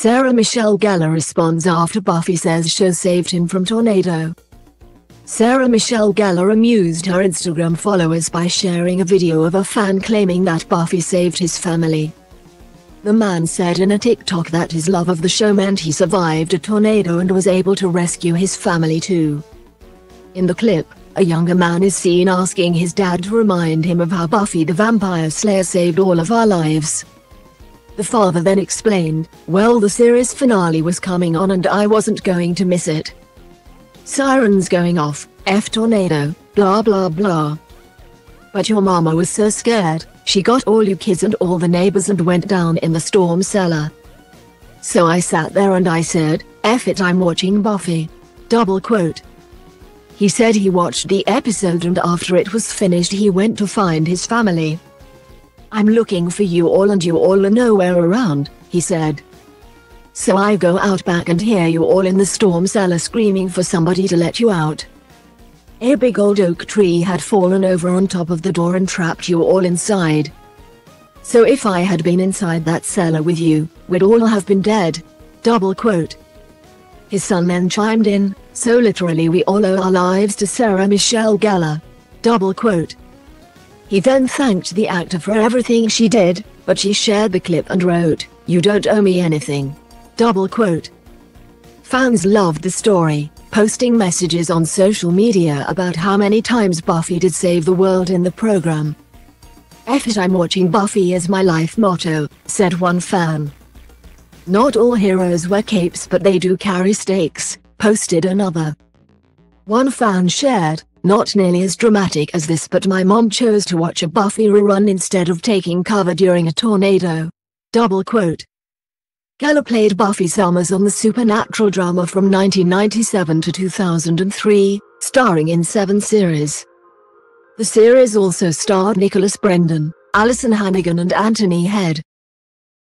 Sarah Michelle Gellar responds after Buffy says show saved him from tornado. Sarah Michelle Gellar amused her Instagram followers by sharing a video of a fan claiming that Buffy saved his family. The man said in a TikTok that his love of the show meant he survived a tornado and was able to rescue his family too. In the clip, a younger man is seen asking his dad to remind him of how Buffy the Vampire Slayer saved all of our lives. The father then explained, well the series finale was coming on and I wasn't going to miss it. Sirens going off, F tornado, blah blah blah. But your mama was so scared, she got all you kids and all the neighbors and went down in the storm cellar. So I sat there and I said, F it I'm watching Buffy. Double quote. He said he watched the episode and after it was finished he went to find his family. I'm looking for you all and you all are nowhere around, he said. So I go out back and hear you all in the storm cellar screaming for somebody to let you out. A big old oak tree had fallen over on top of the door and trapped you all inside. So if I had been inside that cellar with you, we'd all have been dead. Double quote. His son then chimed in, so literally we all owe our lives to Sarah Michelle Gellar. Double quote. He then thanked the actor for everything she did, but she shared the clip and wrote, You don't owe me anything. Double quote. Fans loved the story, posting messages on social media about how many times Buffy did save the world in the program. F it I'm watching Buffy is my life motto, said one fan. Not all heroes wear capes but they do carry stakes, posted another. One fan shared, not nearly as dramatic as this but my mom chose to watch a Buffy rerun instead of taking cover during a tornado. Double quote. Gellar played Buffy Summers on the supernatural drama from 1997 to 2003, starring in seven series. The series also starred Nicholas Brendon, Alyson Hannigan and Anthony Head.